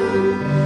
you.